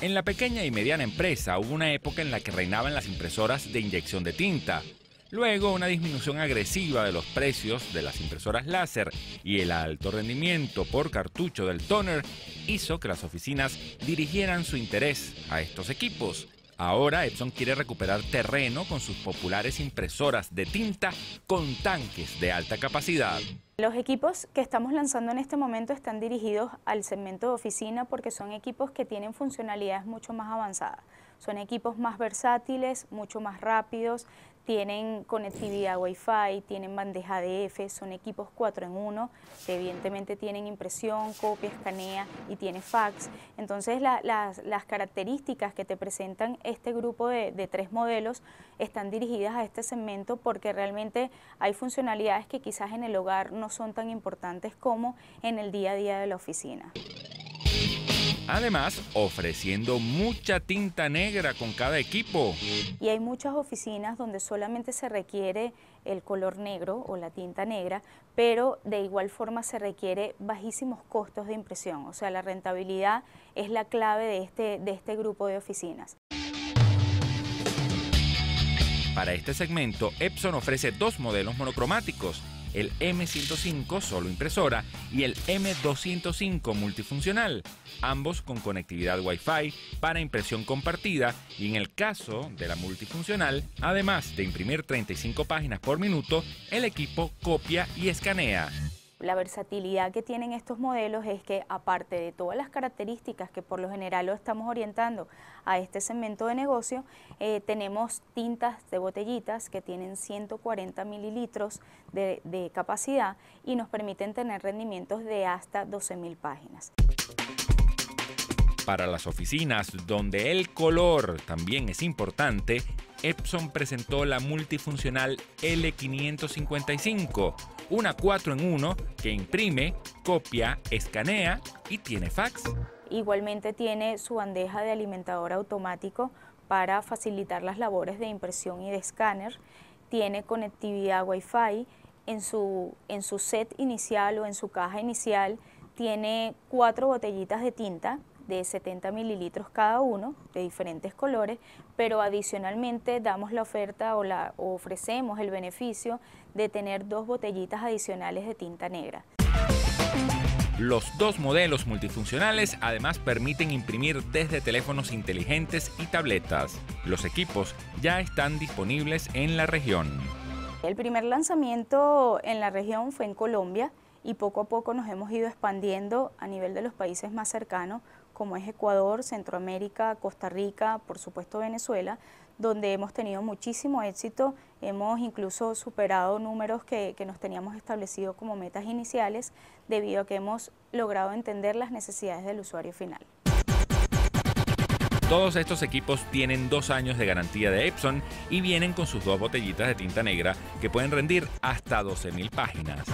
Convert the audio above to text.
En la pequeña y mediana empresa hubo una época en la que reinaban las impresoras de inyección de tinta. Luego, una disminución agresiva de los precios de las impresoras láser y el alto rendimiento por cartucho del toner hizo que las oficinas dirigieran su interés a estos equipos. Ahora Epson quiere recuperar terreno con sus populares impresoras de tinta con tanques de alta capacidad. Los equipos que estamos lanzando en este momento están dirigidos al segmento de oficina porque son equipos que tienen funcionalidades mucho más avanzadas. Son equipos más versátiles, mucho más rápidos, tienen conectividad Wi-Fi, tienen bandeja DF, son equipos 4 en 1, que evidentemente tienen impresión, copia, escanea y tiene fax. Entonces las, características que te presentan este grupo de, de tres modelos están dirigidas a este segmento porque realmente hay funcionalidades que quizás en el hogar no son tan importantes como en el día a día de la oficina. Además, ofreciendo mucha tinta negra con cada equipo. Y hay muchas oficinas donde solamente se requiere el color negro o la tinta negra, pero de igual forma se requiere bajísimos costos de impresión. O sea, la rentabilidad es la clave de este, de este grupo de oficinas. Para este segmento, Epson ofrece dos modelos monocromáticos el M105 solo impresora y el M205 multifuncional, ambos con conectividad Wi-Fi para impresión compartida y en el caso de la multifuncional, además de imprimir 35 páginas por minuto, el equipo copia y escanea. La versatilidad que tienen estos modelos es que aparte de todas las características que por lo general lo estamos orientando a este segmento de negocio, eh, tenemos tintas de botellitas que tienen 140 mililitros de, capacidad y nos permiten tener rendimientos de hasta 12.000 páginas. Para las oficinas donde el color también es importante, Epson presentó la multifuncional L555, una 4 en 1 que imprime, copia, escanea y tiene fax. Igualmente tiene su bandeja de alimentador automático para facilitar las labores de impresión y de escáner. Tiene conectividad Wi-Fi. En su, en su set inicial o en su caja inicial tiene cuatro botellitas de tinta de 70 mililitros cada uno, de diferentes colores, pero adicionalmente damos la oferta o, la, ofrecemos el beneficio de tener dos botellitas adicionales de tinta negra. Los dos modelos multifuncionales además permiten imprimir desde teléfonos inteligentes y tabletas. Los equipos ya están disponibles en la región. El primer lanzamiento en la región fue en Colombia y poco a poco nos hemos ido expandiendo a nivel de los países más cercanos como es Ecuador, Centroamérica, Costa Rica, por supuesto Venezuela, donde hemos tenido muchísimo éxito, hemos incluso superado números que, que nos teníamos establecido como metas iniciales debido a que hemos logrado entender las necesidades del usuario final. Todos estos equipos tienen dos años de garantía de Epson y vienen con sus dos botellitas de tinta negra que pueden rendir hasta 12.000 páginas.